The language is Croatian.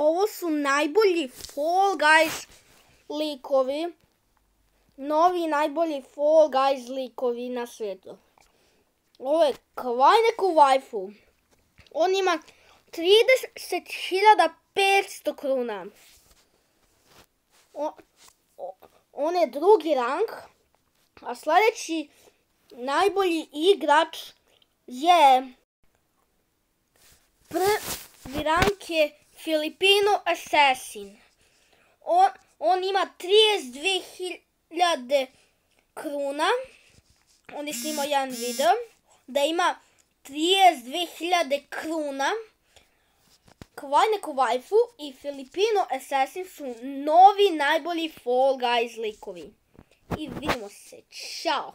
ovo su najbolji Fall Guys likovi. Novi najbolji Fall Guys likovi na svijetu. Ovo je Kvajneku waifu. On ima 30.500 kruna. On, je drugi rang. A sljedeći najbolji igrač je prvi rang je Filipino Assassin. On, on ima 32.000 kruna. On je snimao jedan video da ima 32.000 kruna. Kvajneku Waifu i Filipino Assassin su novi najbolji Fall Guys likovi. I vidimo se. Ćao!